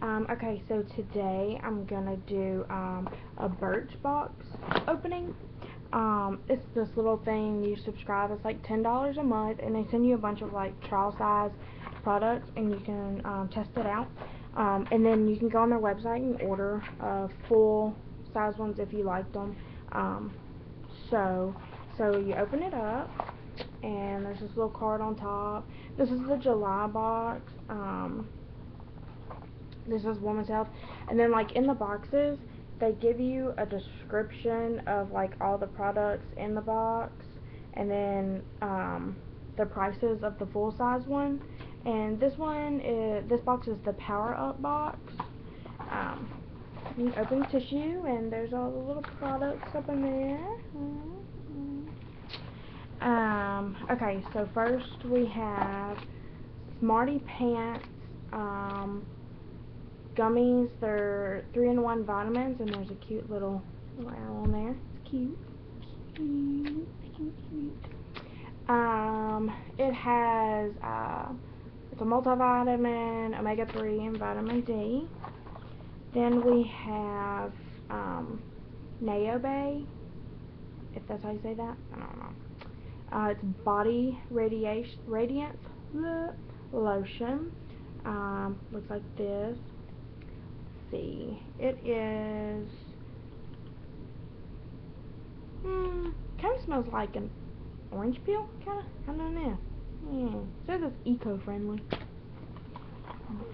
Um, okay, so today I'm gonna do um, a Birchbox opening. Um, it's this little thing you subscribe. It's like ten dollars a month, and they send you a bunch of like trial size products, and you can um, test it out. Um, and then you can go on their website and order uh, full size ones if you like them. Um, so, so you open it up, and there's this little card on top. This is the July box. Um, this is woman's health. And then like in the boxes they give you a description of like all the products in the box and then um, the prices of the full size one. And this one is this box is the power up box. Um, you open tissue and there's all the little products up in there. Um, okay so first we have Smarty Pants um, gummies. They're three-in-one vitamins, and there's a cute little, owl on there. It's cute. Cute, cute. Um, it has, uh, it's a multivitamin, omega-3, and vitamin D. Then we have, um, if that's how you say that. I don't know. Uh, it's body radiation, radiance lotion. Um, looks like this see. It is, hmm, kind of smells like an orange peel, kind of, I don't know. Hmm, says it's eco-friendly.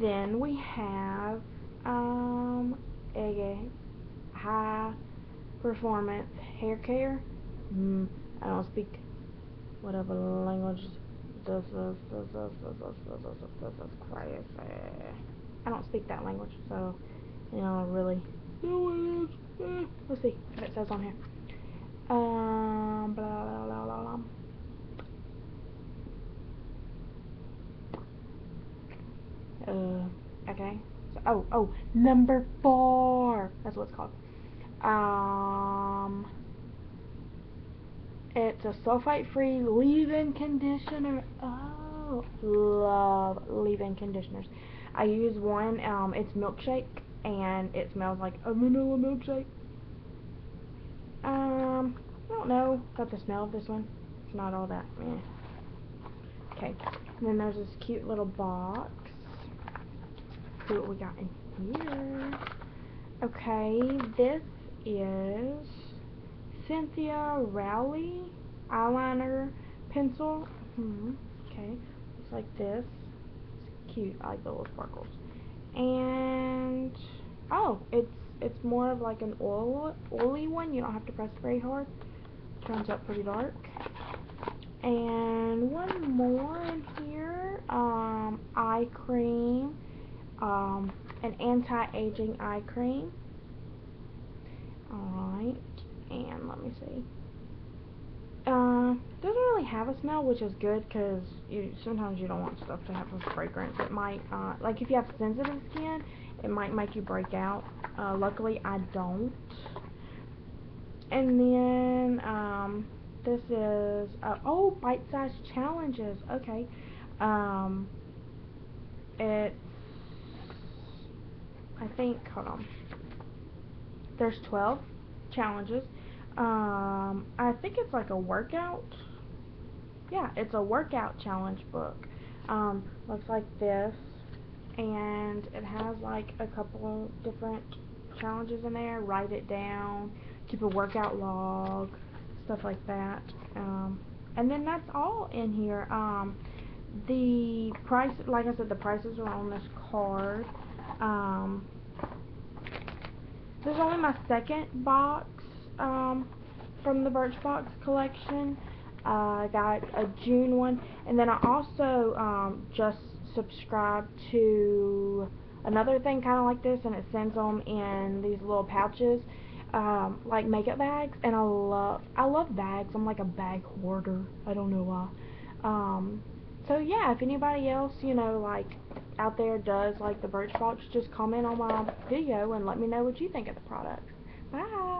Then we have, um, a high performance hair care. Hmm, I don't speak whatever language this is, this is, this is, this is, this is crazy. I don't speak that language, so you know, really. It is. Eh, let's see what it says on here. Um, blah, blah, blah, blah, blah. Uh, okay. So, oh, oh, number four. That's what it's called. Um, it's a sulfite-free leave-in conditioner. Oh, love leave-in conditioners. I use one. Um, it's milkshake and it smells like a vanilla milkshake. Um, I don't know about the smell of this one. It's not all that. Okay, and then there's this cute little box. see what we got in here. Okay, this is Cynthia Rowley eyeliner pencil. Hmm, okay, looks like this. It's cute. I like the little sparkles. And oh, it's it's more of like an oil oily one. You don't have to press very hard. Turns out pretty dark. And one more in here, um, eye cream, um, an anti-aging eye cream. Alright, and let me see. Uh, doesn't really have a smell, which is good because you, sometimes you don't want stuff to have a fragrance. It might, uh, like if you have sensitive skin, it might make you break out. Uh, luckily, I don't. And then, um, this is, uh, oh, bite-sized challenges. Okay. Um, it's, I think, hold on. There's 12 challenges. Um, I think it's like a workout. Yeah, it's a workout challenge book. Um, looks like this. And it has like a couple different challenges in there. Write it down. Keep a workout log. Stuff like that. Um, and then that's all in here. Um, the price, like I said, the prices are on this card. Um, this is only my second box um, from the Birchbox collection. Uh, I got a June one, and then I also um, just subscribed to another thing kind of like this, and it sends them in these little pouches, um, like makeup bags, and I love I love bags. I'm like a bag hoarder. I don't know why. Um, so yeah, if anybody else, you know, like out there does like the Birchbox, just comment on my video and let me know what you think of the product. Bye.